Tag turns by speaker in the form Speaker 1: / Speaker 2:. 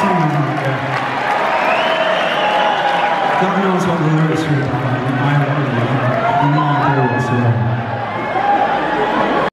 Speaker 1: song like that. God knows what the lyrics are about.